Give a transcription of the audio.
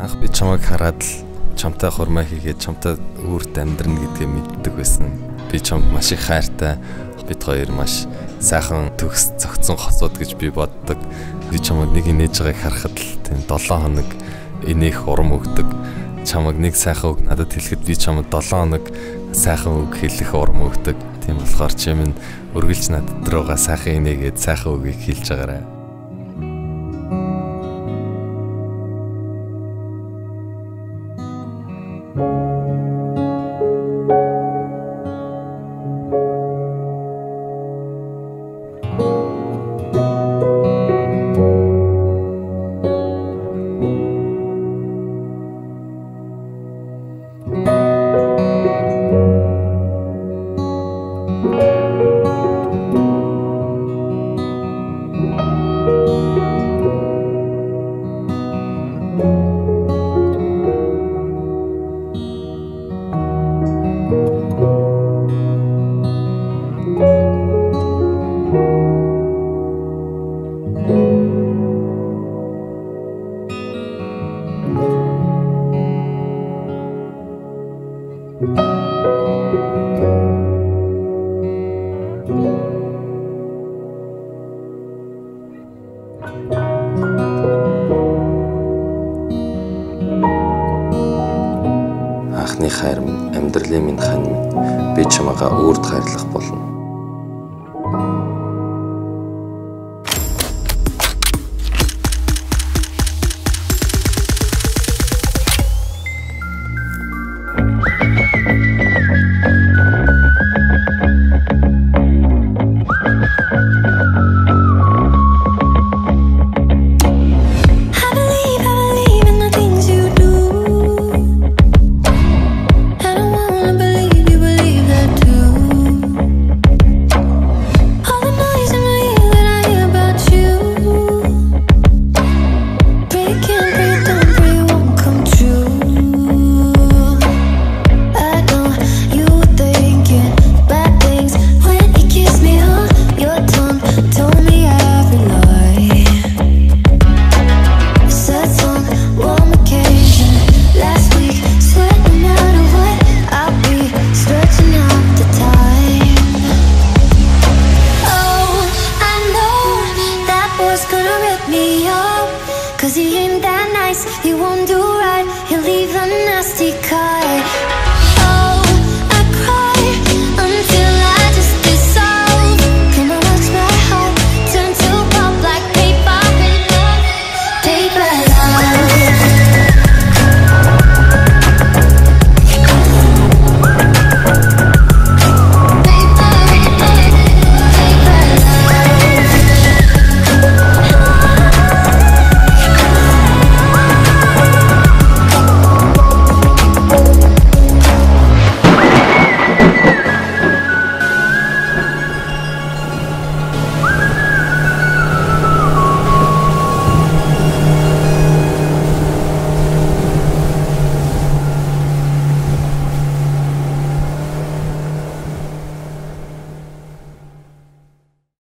Анх би чамайг хараад л чамтай хурмаа хийгээд чамтай үрд амьдрна гэдгээ мэддэг байсан. Би чамд маш их хайртай. Бид хоёр маш сайхан төгс зөгцсөн хоцод гэж би боддог. Би чамайг нэг инээж байгааг харахад л тийм 7 хоног инех урам өгдөг. Чамайг нэг сайхан үг надад хэлэхэд би чамд 7 хоног сайхан үг хэлэх урам өгдөг. Тийм болохоор чи минь үргэлж надад руугаа сайхан инээгээд сайхан үгийг хэлж байгаарай. Анхны хайр минь, амьдралын минь хань минь би чамайгаа өөрт хайрлах болно. nice, you won't do